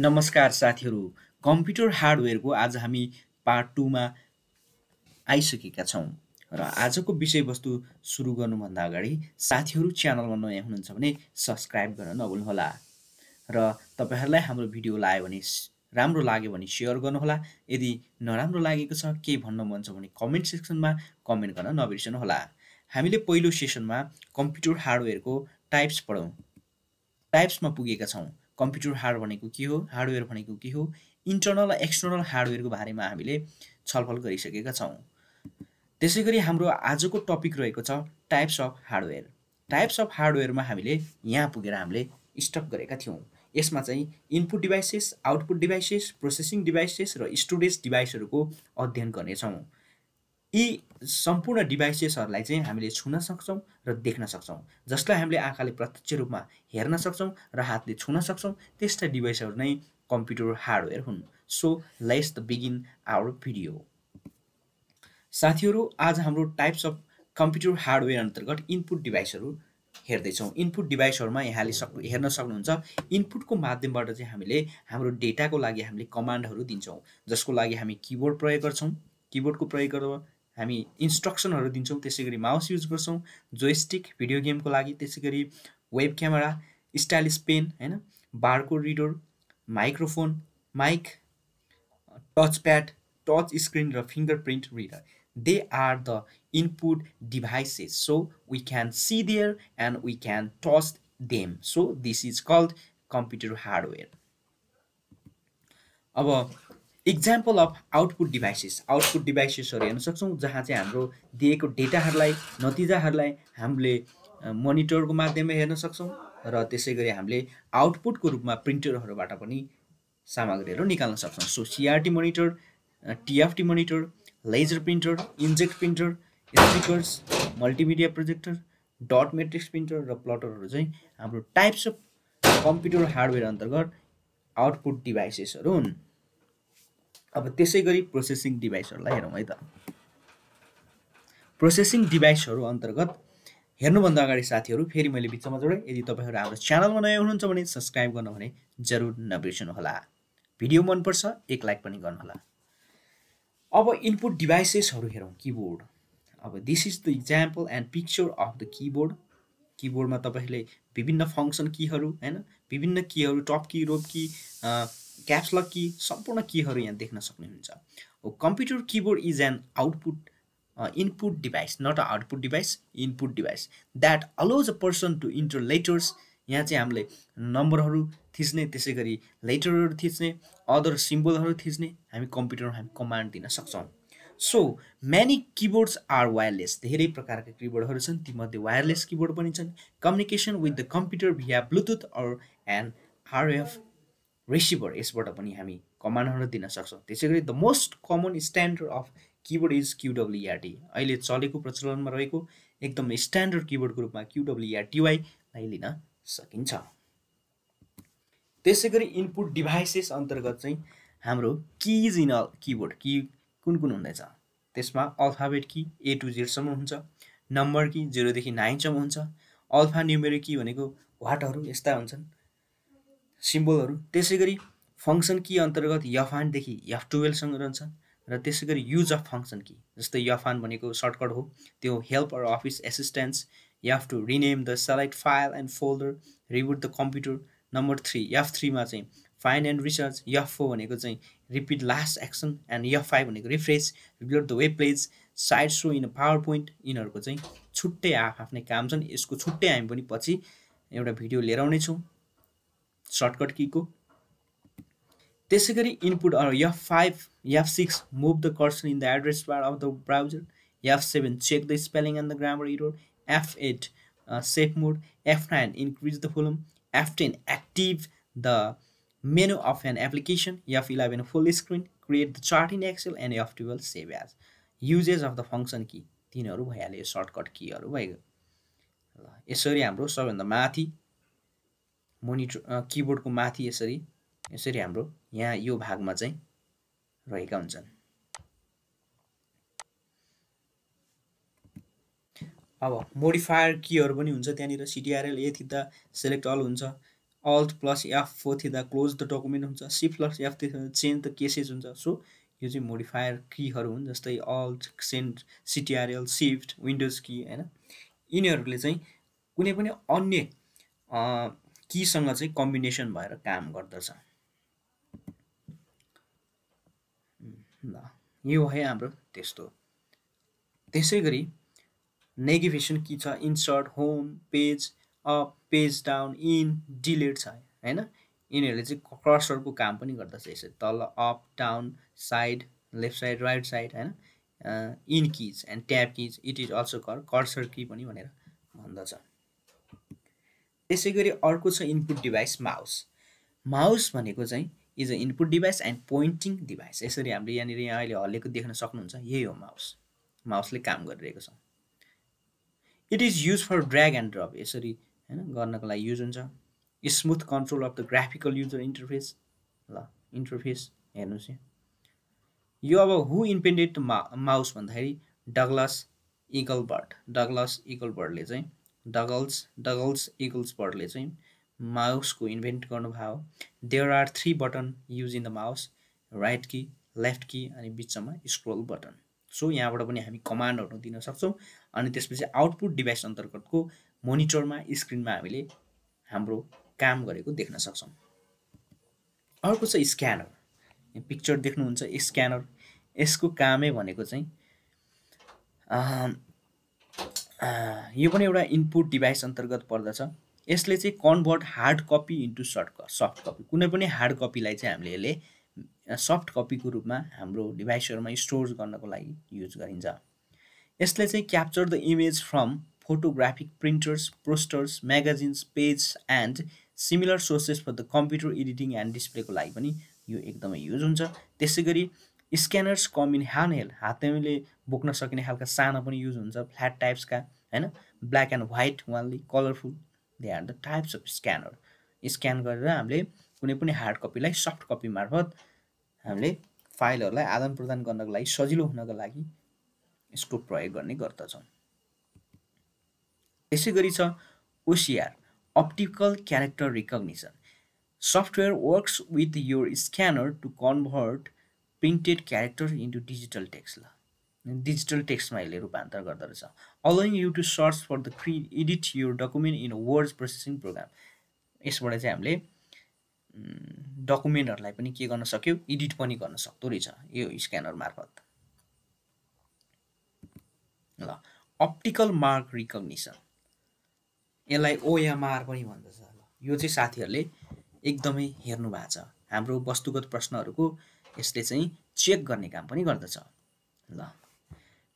नमस्कार साथीहरू। कम्प्युटर हार्डवेयरको आज हामी पार्ट टूमा आइसकेका छौँ र आजको विषयवस्तु सुरु गर्नुभन्दा अगाडि साथीहरू च्यानलमा नयाँ हुनुहुन्छ भने सब्सक्राइब गर्न नभुल्नुहोला र तपाईँहरूलाई हाम्रो भिडियो लाग्यो भने राम्रो लाग्यो भने सेयर गर्नुहोला। यदि नराम्रो लागेको छ केही भन्न मन छ भने कमेन्ट सेक्सनमा कमेन्ट गर्न नबिर्सनुहोला। हामीले पहिलो सेसनमा कम्प्युटर हार्डवेयरको टाइप्स पढौँ। टाइप्समा पुगेका छौँ। कम्प्युटर हार्ड भनेको के हो? हार्डवेयर भनेको के हो? इन्टर्नल र एक्सटर्नल हार्डवेयरको बारेमा हामीले छलफल गरिसकेका छौँ। त्यसै गरी हाम्रो आजको टपिक रहेको छ types of hardware. Types of हार्डवेयरमा हामीले यहाँ पुगेर हामीले स्टप गरेका थियौँ। यसमा चाहिँ input devices output devices processing devices र स्टोरेज डिभाइसहरूको अध्ययन गर्नेछौँ। यी सम्पूर्ण डिभाइसेसहरूलाई चाहिँ हामीले छुन सक्छौँ र देख्न सक्छौँ। जसलाई हामीले आँखाले प्रत्यक्ष रूपमा हेर्न सक्छौँ र हातले छुन सक्छौँ त्यस्ता डिभाइसहरू नै कम्प्युटर हार्डवेयर हुन्। So let's the begin our video साथीहरू आज हाम्रो टाइप्स अफ कम्प्युटर हार्डवेयर अन्तर्गत इनपुट डिभाइसहरू हेर्दैछौँ। इनपुट डिभाइसहरूमा यहाँले सक् हेर्न सक्नुहुन्छ इनपुटको माध्यमबाट चाहिँ हामीले हाम्रो डेटाको लागि हामीले कमान्डहरू दिन्छौँ। जसको लागि हामी किबोर्ड प्रयोग गर्छौँ। किबोर्डको प्रयोग गरेर हामी इन्स्ट्रक्सनहरू दिन्छौँ त्यसै गरी माउस युज गर्छौँ जोइस्टिक भिडियो गेमको लागि त्यसै गरी वेब क्यामेरा स्टाइलिस पेन होइन? Barcode reader microphone mic touch pad touch screen र fingerprint reader they are the input devices so we can see there and we can touch them so this is called computer hardware अब example of output devices output डिभाइसेसहरू हेर्न सक्छौँ जहाँ चाहिँ हाम्रो दिएको डेटाहरूलाई नतिजाहरूलाई हामीले मोनिटरको माध्यमले हेर्न सक्छौँ र त्यसै गरी हामीले आउटपुटको रूपमा प्रिन्टरहरूबाट पनि सामग्रीहरू निकाल्न सक्छौँ। So CRT monitor TFT monitor laser printer inkjet printer speakers multimedia projector dot matrix printer र प्लटरहरू चाहिँ हाम्रो टाइप्स अफ कम्प्युटर हार्डवेयर अन्तर्गत आउटपुट डिभाइसेसहरू हुन्। अब त्यसै गरी प्रोसेसिङ डिभाइसहरूलाई हेरौँ है त। प्रोसेसिङ डिभाइसहरू अन्तर्गत हेर्नुभन्दा अगाडि साथीहरू फेरि मैले बिचमा जोडेँ। यदि तपाईँहरू हाम्रो च्यानलमा नयाँ हुनुहुन्छ भने सब्सक्राइब गर्नु भने जरुर नबिर्सनुहोला। भिडियो मनपर्छ एक लाइक पनि गर्नुहोला। अब इनपुट डिभाइसेसहरू हेरौँ किबोर्ड अब this is the example and picture of the keyboard किबोर्डमा तपाईँहरूले विभिन्न फङ्सन किहरू होइन? विभिन्न किहरू टप कि रोप कि क्याप्सलक की सम्पूर्ण किहरू यहाँ देख्न सक्नुहुन्छ। Computer keyboard is an output input device not a output device input device that allows a person to enter letters यहाँ चाहिँ हामीले नम्बरहरू थिच्ने त्यसै गरी लेटरहरू थिच्ने अदर सिम्बलहरू थिच्ने हामी कम्प्युटरमा हामी कमान्ड दिन सक्छौँ। So many keyboards are wireless धेरै प्रकारका किबोर्डहरू छन् तीमध्ये वायरलेस किबोर्ड पनि छन्। Communication with the computer via Bluetooth or and RF receiver यसबाट पनि हामी कमान्डहरू दिन सक्छौँ। त्यसै गरी the most common standard of keyboard is QWERTY अहिले चलेको प्रचलनमा रहेको एकदम स्ट्यान्डर्ड किबोर्डको रूपमा क्युडब्लुआरटिवाईलाई लिन सकिन्छ। त्यसै गरी इनपुट डिभाइसेस अन्तर्गत चाहिँ हाम्रो किज इन अ किबोर्ड कि कुन कुन हुँदैछ? त्यसमा अल्फाबेट कि ए टु जेडसम्म हुन्छ नम्बर कि जिरोदेखि नाइनसम्म हुन्छ अल्फा न्युमेरिक कि भनेको वाटहरू यस्ता हुन्छन्। सिम्बलहरू। त्यसै गरी फङ्सन कि अन्तर्गत यफानदेखि यफ टुवेल्भसँग रहन्छन् र त्यसै गरी युज अफ फङ्सन कि जस्तै यफान भनेको सर्टकट हो त्यो help or office assistance you have to rename the select file and folder reboot the computer number three F थ्रीमा चाहिँ find and research F four भनेको चाहिँ repeat last action and F five भनेको refresh reload the web page side so in PowerPoint यिनीहरूको चाहिँ छुट्टै आफ्नै काम छन् यसको छुट्टै हामी पनि पछि एउटा भिडियो लिएर आउनेछौँ। सर्टकट कीको त्यसै गरी input F five F six move the cursor in the address bar of the browser F seven check the spelling and the grammar error F eight safe mode F nine increase the volume F ten active the menu of an application F eleven full screen create the chart in Excel and F twelve save as uses of the function key तिनीहरू भइहाल्यो। Shortcut किहरू भइगयो। ल यसरी हाम्रो सबैभन्दा माथि monitor किबोर्डको माथि यसरी यसरी हाम्रो यहाँ यो भागमा चाहिँ रहेका हुन्छन्। अब मोडिफायर किहरू पनि हुन्छ त्यहाँनिर सिटिआरएल ए थिच्दा सेलेक्ट अल हुन्छ अल्ट प्लस एफ फोर थिच्दा क्लोज द डकुमेन्ट हुन्छ C plus F change the cases हुन्छ सो यो चाहिँ मोडिफायर किहरू हुन् जस्तै अल्ट सेन्ट सिटिआरएल सिफ्ट विन्डोज कि होइन? यिनीहरूले चाहिँ कुनै पनि अन्य किसँग चाहिँ कम्बिनेसन भएर काम गर्दछ? ल यो है हाम्रो त्यस्तो। त्यसै गरी नेगिभेसन के छ? Insert home page up page down end delete छ होइन? यिनीहरूले चाहिँ क्रसरको काम पनि गर्दछ यसरी। तल up down side left side right side होइन? End keys and tab keys it is also कर कर्सर की पनि भनेर भन्दछ। त्यसै गरी अर्को छ इनपुट डिभाइस माउस माउस भनेको चाहिँ is a input device and pointing device यसरी हामीले यहाँनिर यहाँ अहिले हल्लेको देख्न सक्नुहुन्छ। यही हो माउस माउसले काम गरिरहेको छ। It is use for drag and drop यसरी होइन गर्नको लागि युज हुन्छ। Smooth control of the graphical user interface ल इन्टरफेस हेर्नुहोस् यहाँ। यो अब हु इन्पेन्डेड माउस भन्दाखेरि डगलस इगलबर्ड डगलस इगलबर्डले चाहिँ डगल्स डगल्स इगल्सबर्डले चाहिँ माउसको इन्भेन्ट गर्नुभयो there are three button use in the mouse right key left key अनि बिचमा स्क्रोल बटन सो यहाँबाट पनि हामी कमान्डहरू दिन सक्छौँ अनि त्यसपछि आउटपुट डिभाइस अन्तर्गतको मोनिटरमा स्क्रिनमा हामीले हाम्रो काम गरेको देख्न सक्छौँ। अर्को छ स्क्यानर पिक्चर देख्नुहुन्छ स्क्यानर यसको कामै भनेको चाहिँ यो पनि एउटा इनपुट डिभाइस अन्तर्गत पर्दछ। यसले चाहिँ convert hard copy into short soft copy कुनै पनि हार्ड कपीलाई चाहिँ हामीले यसले सफ्ट कपीको रूपमा हाम्रो डिभाइसहरूमा स्टोर गर्नको लागि युज गरिन्छ। यसले चाहिँ capture the image from photographic printers posters magazines page and similar sources for the computer editing and डिस्प्लेको लागि पनि यो एकदमै युज हुन्छ। त्यसै गरी scanners come in hand held हातैले बोक्न सकिने खालका सानो पनि युज हुन्छ फ्ल्याट टाइप्सका होइन black and white only colourful they are the types of scanner scan गरेर हामीले कुनै पनि हार्ड कपीलाई सफ्ट कपी मार्फत हामीले फाइलहरूलाई आदान प्रदान गर्नको लागि सजिलो हुनको लागि यसको प्रयोग गर्ने गर्दछौँ। त्यसै गरी छ OCR optical character recognition software works with your scanner to convert printed character into digital text ल. डिजिटल टेक्स्टमा यसले रूपान्तर गर्दो रहेछ। Allowing you to search for the क्रि edit your document in word processing program यसबाट चाहिँ हामीले डकुमेन्टहरूलाई पनि के गर्न सक्यो? एडिट पनि गर्न सक्दो रहेछ यो स्क्यानर मार्फत। ल अप्टिकल मार्क रिकग्निसन यसलाई ओएमआर पनि भन्दछ ल। यो चाहिँ साथीहरूले एकदमै हेर्नु भएको छ। हाम्रो वस्तुगत प्रश्नहरूको यसले चाहिँ चेक गर्ने काम पनि गर्दछ। ल।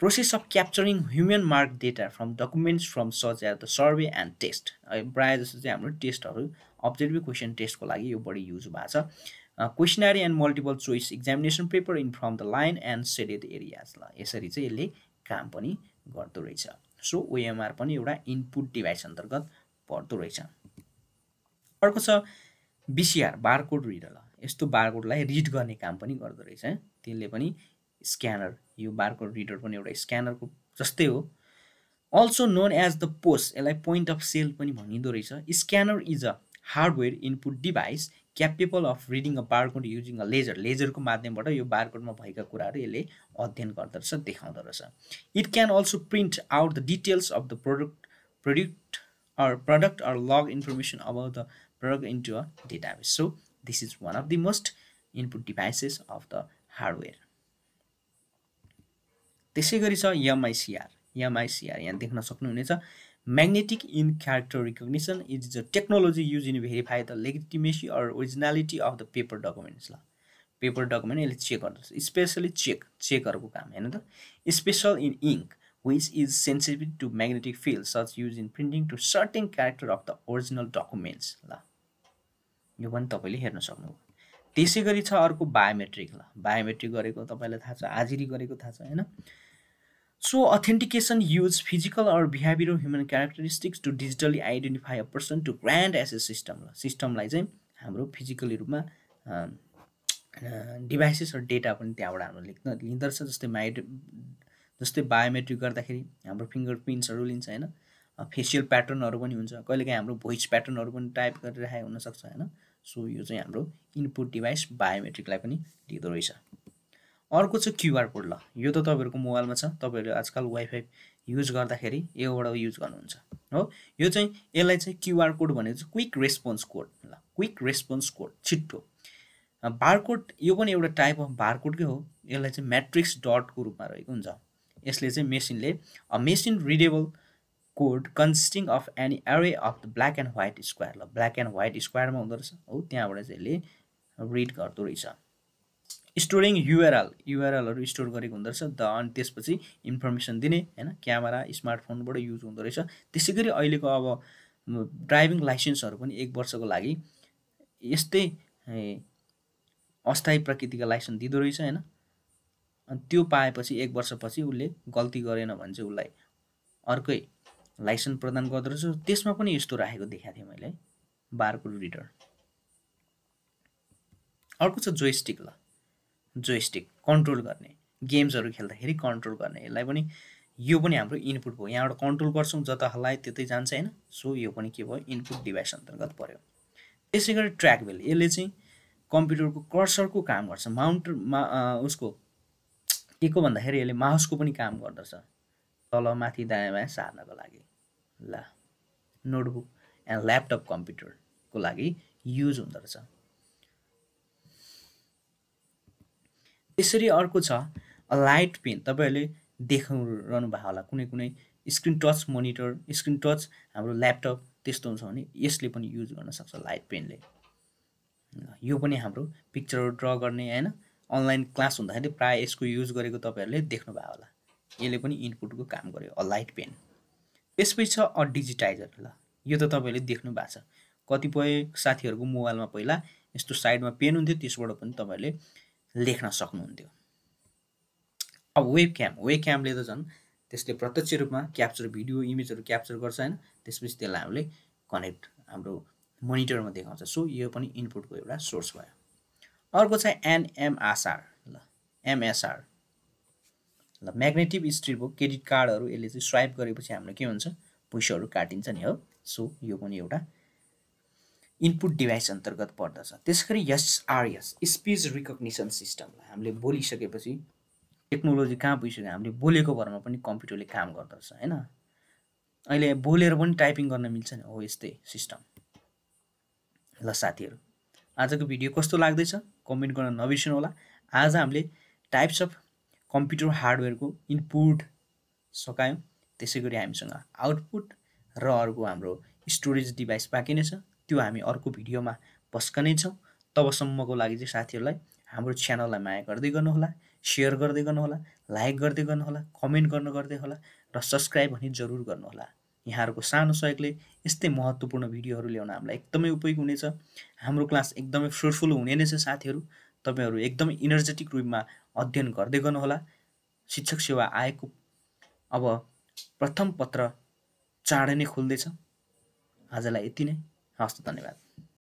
Process of capturing human mark data from documents from such at the survey and test प्रायः जस्तो चाहिँ हाम्रो टेस्टहरू अब्जेक्टिभ क्वेसन टेस्टको लागि यो बढी युज भएको छ। Questionnaire and multiple choice examination paper in from the line and shaded areas ल यसरी चाहिँ यसले काम पनि गर्दो रहेछ। सो ओएमआर पनि एउटा इनपुट डिभाइस अन्तर्गत पर्दो रहेछ। अर्को छ बिसिआर बारकोड रिडर यस्तो बारकोडलाई रिड गर्ने काम पनि गर्दो रहेछ त्यसले पनि स्क्यानर यो बारकोड रिडर पनि एउटा स्क्यानरको जस्तै हो। Also known as the post यसलाई पोइन्ट अफ सेल पनि भनिँदो रहेछ। Scanner is a hardware input device capable of reading a barcode using a laser लेजरको माध्यमबाट यो बारकोडमा भएका कुराहरू यसले अध्ययन गर्दो रहेछ देखाउँदो रहेछ। It can also print out the details of the product product or product or log information about the product into a database so this is one of the most input devices of the hardware त्यसै गरी छ MICR MICR यहाँ देख्न सक्नुहुनेछ। Magnetic in character recognition is a technology use in verify the legitimacy or originality of the paper documents ल। Paper document यसले check गर्दछ। Specially check चेकहरूको काम होइन त? Special in ink which is sensitive to magnetic field such use in printing to certain character of the original documents ल। यो पनि तपाईँले हेर्न सक्नुभयो। त्यसै गरी छ अर्को बायोमेट्रिक ल। बायोमेट्रिक गरेको तपाईँलाई थाहा छ हाजिरी गरेको थाहा छ होइन? So authentication use physical or behavioral human characteristics to digitally identify a person to grant as a system सिस्टमलाई चाहिँ हाम्रो फिजिकली रूपमा डिभाइसेस र डेटा पनि त्यहाँबाट हाम्रो लेख्न लिँदो रहेछ जस्तै माइ जस्तै बायोमेट्रिक गर्दाखेरि हाम्रो फिङ्गर प्रिन्ट्सहरू लिन्छ होइन? फेसियल प्याटर्नहरू पनि हुन्छ। कहिलेकाहीँ हाम्रो भोइस प्याटर्नहरू पनि टाइप गरिरहेको हुनसक्छ होइन? सो यो चाहिँ हाम्रो इनपुट डिभाइस बायोमेट्रिकलाई पनि लिँदो रहेछ। अर्को चाहिँ क्युआर कोड ल यो त तपाईँहरूको मोबाइलमा छ तपाईँहरूले आजकल वाइफाई युज गर्दाखेरि योबाट युज गर्नुहुन्छ हो? यो चाहिँ यसलाई चाहिँ क्युआर कोड भनेको चाहिँ क्विक रेस्पोन्स कोड ल क्विक रेस्पोन्स कोड छिट्टो। बारकोड यो पनि एउटा टाइप अफ बारकोडकै हो? यसलाई चाहिँ म्याट्रिक्स डटको रूपमा रहेको हुन्छ। यसले चाहिँ मेसिनले machine readable code consisting of any array of the black and white square ल ब्ल्याक एन्ड व्हाइट स्क्वायरमा हुँदो रहेछ। हो त्यहाँबाट चाहिँ यसले रिड गर्दो रहेछ। स्टोरिङ युआरएल युआरएलहरू स्टोर गरेको हुँदो रहेछ। द अनि त्यसपछि इन्फर्मेसन दिने होइन? क्यामेरा स्मार्टफोनबाट युज हुँदो रहेछ। त्यसै गरी अहिलेको अब ड्राइभिङ लाइसेन्सहरू पनि एक वर्षको लागि यस्तै अस्थायी प्रकृतिका लाइसेन्स दिँदो रहेछ होइन? अनि त्यो पाएपछि एक वर्षपछि उसले गल्ती गरेन भने चाहिँ उसलाई अर्कै लाइसेन्स प्रदान गर्दो रहेछ त्यसमा पनि यस्तो राखेको देखाएको थिएँ मैले। Barcode reader. अर्को छ जोइस्टिक ल। जोइस्टिक कन्ट्रोल गर्ने। गेम्सहरू खेल्दाखेरि कन्ट्रोल गर्ने। यसलाई पनि यो पनि हाम्रो इनपुट भयो यहाँबाट कन्ट्रोल गर्छौँ जता हल्लायो त्यतै जान्छ होइन? सो यो पनि के भयो? इनपुट डिभाइस अन्तर्गत पऱ्यो त्यसै गरी ट्र्याक बेल यसले चाहिँ कम्प्युटरको कर्सरको काम गर्छ। माउन्टमा उसको के को भन्दाखेरि यसले माउसको पनि काम गर्दछ। तल माथि दायाँ सार्नको लागि। ल नोटबुक एन्ड ल्यापटप कम्प्युटरको लागि युज हुँदो रहेछ। त्यसरी अर्को छ लाइट पेन तपाईँहरूले देखाइरहनु भएको होला कुनै कुनै screen touch monitor screen touch हाम्रो ल्यापटप त्यस्तो हुन्छ भने यसले पनि युज गर्न सक्छ लाइट पेनले यो पनि हाम्रो पिक्चरहरू ड्र गर्ने होइन? अनलाइन क्लास हुँदाखेरि प्रायः यसको युज गरेको तपाईँहरूले देख्नुभयो होला। यसले पनि इनपुटको काम गर्यो अ लाइट पेन। त्यसपछि छ अ डिजिटाइजर ल। यो त तपाईँहरूले देख्नु भएको छ। कतिपय साथीहरूको मोबाइलमा पहिला यस्तो साइडमा पेन हुन्थ्यो त्यसबाट पनि तपाईँहरूले लेख्न सक्नुहुन्थ्यो। अब वेब क्याम वेब क्यामले त झन् त्यसले प्रत्यक्ष रूपमा क्याप्चर भिडियो इमेजहरू क्याप्चर गर्छ होइन? त्यसपछि त्यसलाई हामीले कनेक्ट हाम्रो मोनिटरमा देखाउँछ। सो यो पनि इनपुटको एउटा सोर्स भयो। अर्को छ एनएमआसआर ल। एमएसआर ल म्याग्नेटिभ हो क्रेडिट कार्डहरू यसले चाहिँ स्वाइप गरेपछि हाम्रो के हुन्छ? पैसाहरू काटिन्छ नि हो। सो यो पनि एउटा इनपुट डिभाइस अन्तर्गत पर्दछ। त्यस गरी एसआरएस स्पिच रिकग्निसन सिस्टम हामीले बोलिसकेपछि टेक्नोलोजी कहाँ पुगिसक्यो? हामीले बोलेको भरमा पनि कम्प्युटरले काम गर्दछ होइन? अहिले बोलेर पनि टाइपिङ गर्न मिल्छ नि हो यस्तै सिस्टम ल साथीहरू आजको भिडियो कस्तो लाग्दैछ? कमेन्ट गर्न नबिर्सनु होला आज हामीले टाइप्स अफ कम्प्युटर हार्डवेयरको इनपुट सकायौँ। त्यसै गरी हामीसँग आउटपुट र अर्को हाम्रो स्टोरेज डिभाइस बाँकी नै छ। त्यो हामी अर्को भिडियोमा पस्कने छौँ। तबसम्मको लागि चाहिँ साथीहरूलाई हाम्रो च्यानललाई माया गर्दै गर्नुहोला सेयर गर्दै गर्नुहोला लाइक गर्दै गर्नुहोला कमेन्ट गर्नु गर्दै होला र सब्सक्राइब पनि जरुर गर्नुहोला। यहाँहरूको सानो सहयोगले यस्तै महत्त्वपूर्ण भिडियोहरू ल्याउन हामीलाई एकदमै उपयोग हुनेछ। हाम्रो क्लास एकदमै फ्रुटफुल हुने नै छ साथीहरू। तपाईँहरू एकदमै इनर्जेटिक रूपमा अध्ययन गर्दै गर्नुहोला। शिक्षक सेवा आएको अब प्रथम पत्र चाँडै नै खुल्दैछ। आजलाई यति नै। हवस् धन्यवाद।